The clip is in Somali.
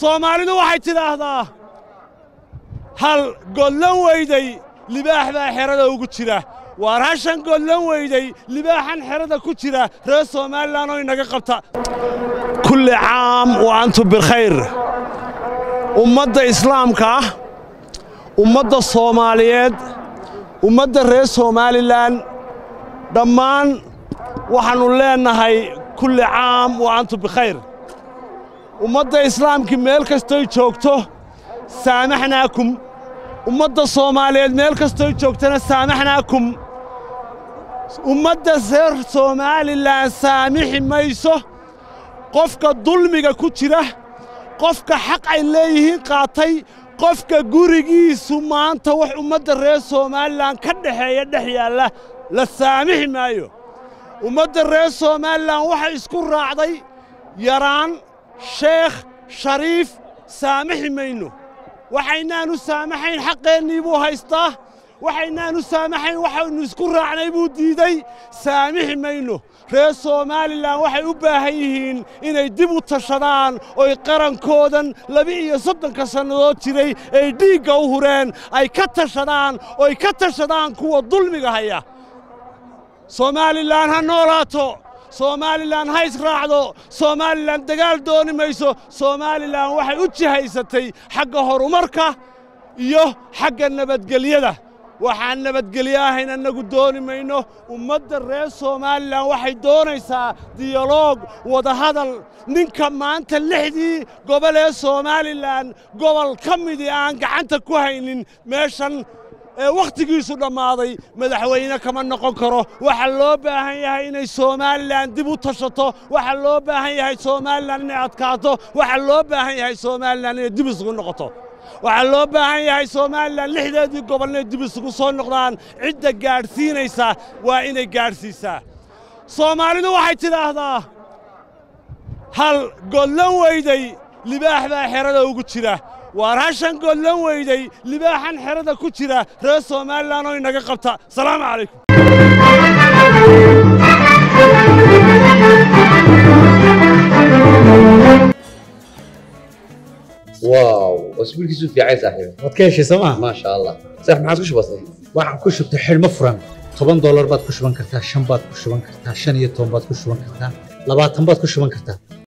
soomaalidu waxay tidhaahdaa hal godlan weyday libaax baa xerada ugu jira. Waar hashan godlan weyday libaaxan xerada ku jira reer somalilan oo inaga qabta. Kulli caam wa antum bilkhayr. Ummadda islaamka ah ummadda soomaaliyeed ummadda reer somalilan dhammaan waxaannu leennahay kulli caam wa antum bikhayr ummadda islaamkii meel kastoy joogto saamaxnaakum. Ummadda soomaaliyeed meel kastoy joogtana saamaxnaakum. Ummadda reer somalilan saamixi mayso. Qofka dulmiga ku jira qofka xaq ay leeyihiin qaatay qofka gurigiisu maanta wax ummadda reer somalilan ka dhexeeya dhex yaalla la saamixi maayo. Ummadda reer somalilan waxay isku raacday yaraan sheekh shariif saamixi mayno. Waxaynaanu saamaxayn xaqeennii buu haystaa. Waxaynaanu saamaxayn waxaynu isku raacnay buu diiday saamixi mayno. Reer somalilan waxay u baahan yihiin inay dib u tashadaan oy qarankoodan laba-iyo soddonka sannadood jiray ay dhiigga u hureen ay ka tashadaan oy ka tashadaan kuwa dulmiga haya. Somalilan ha noolaato somalilan ha israacdo somalilan dagaal dooni mayso somalilan waxay u jihaysatay xagga horumarka iyo xagga nabadgelyada. Waxaan nabadgelyo ahayn annagu dooni mayno ummadda reer somalilan waxay doonaysaa diyaloog wadahadal. Ninka maanta lixdii gobol ee somalilan gobol ka midii aan gacanta ku haynin meeshan ee wakhtigiisu dhammaaday madaxweyne kama noqon karo. Waxaa loo baahan yahay inay somalilan dib u tashato. Waxaa loo baahan yahay somalilan inay adkaato. Waxaa loo baahan yahay somalilan inay dib isugu noqoto. Waxaa loo baahan yahay somalilan lixdeedii gobol inay dib isugu soo noqdaan. Cidda gaadhsiinaysa waa inay gaadhsiisaa soomaalidu waxay tidhaahdaa hal godlan weyday libaax baa xerada ugu jira waar hashan godlan weyday libaaxan xerada ku jira reer somalilan oo inaga qabta salaamu calaykum واو اسبوعك في عايز صاحبي waad ka heshay sooma ما شاء الله صح ما عاد بسيط waxaan ku shubtay xidhmo furan toban doolar baad ku shuban kartaa shan baad ku shuban kartaa shan iyo toban baad ku shuban kartaa labaatan baad ku shuban kartaa